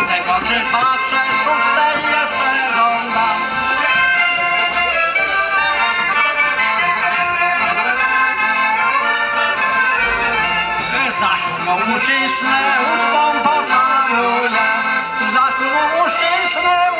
w oczy patrzę, szóstej jeszcze żądam. Za siódmą uścisnę, ósmą pocałuję. Za siódmą uścisnę,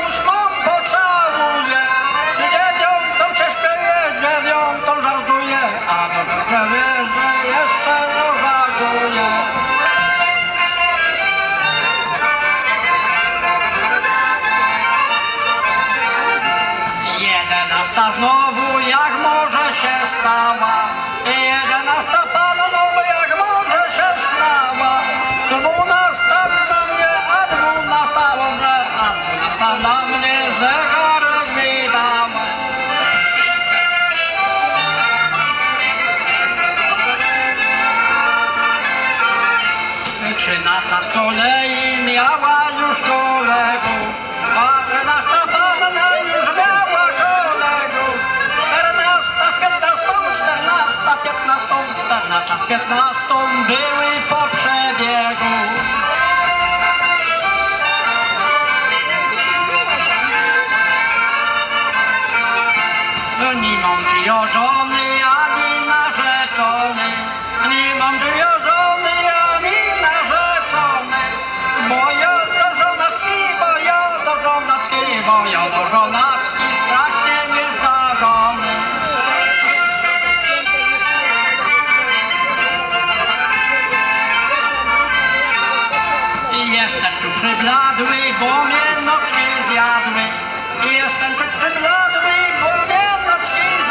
Jedenasta znowu jak może się stała. Jedenasta panowo jak może się stała. Dwunasta dla mnie, a dwunasta może A dwunasta dla mnie zegarek mi dała Trzynasta z kolei miała już kolegów, a trzynasta Nie mam o żony, ani narzeczony. Nie mam o żony, ani narzeczony. Bo ja do żonacki, bo ja do żonacki, bo ja do żonacki strasznie niezdarzony. Jestem tu przybladły, bo mnie nocki zjadły. Jestem tu przybladły, bo mnie